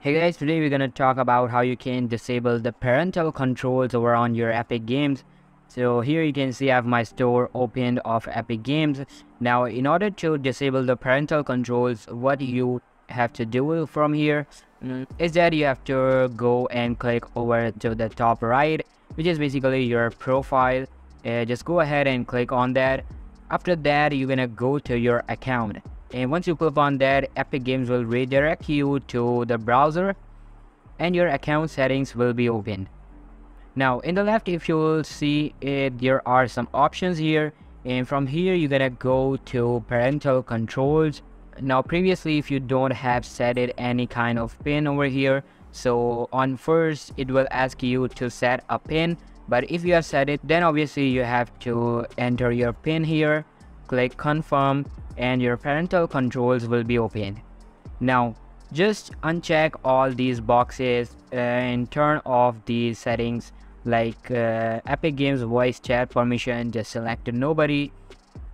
Hey guys, today we're gonna talk about how you can disable the parental controls over on your Epic Games. So here you can see I have my store opened of Epic Games. Now in order to disable the parental controls, what you have to do from here mm, that you have to go and click over to the top right, which is basically your profile. Uh, just go ahead and click on that. After that, you're gonna go to your account and once you click on that epic games will redirect you to the browser and your account settings will be opened. Now in the left if you will see it there are some options here. And from here you're gonna go to parental controls. Now previously if you don't have set it any kind of pin over here so on first it will ask you to set a pin. But if you have set it then obviously you have to enter your pin here click confirm and your parental controls will be opened. Now just uncheck all these boxes uh, and turn off these settings like uh, Epic Games voice chat permission just select nobody.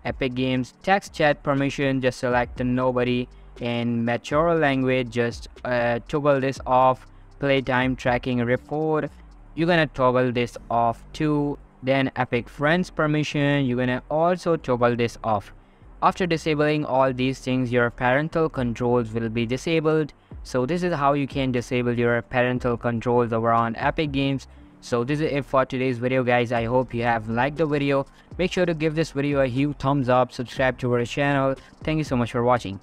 Epic Games text chat permission just select nobody. And mature language just uh, toggle this off. Playtime tracking report. You're gonna toggle this off too then epic friends permission you're gonna also toggle this off. After disabling all these things your parental controls will be disabled. So this is how you can disable your parental controls over on epic games. So this is it for today's video guys. I hope you have liked the video. Make sure to give this video a huge thumbs up subscribe to our channel. Thank you so much for watching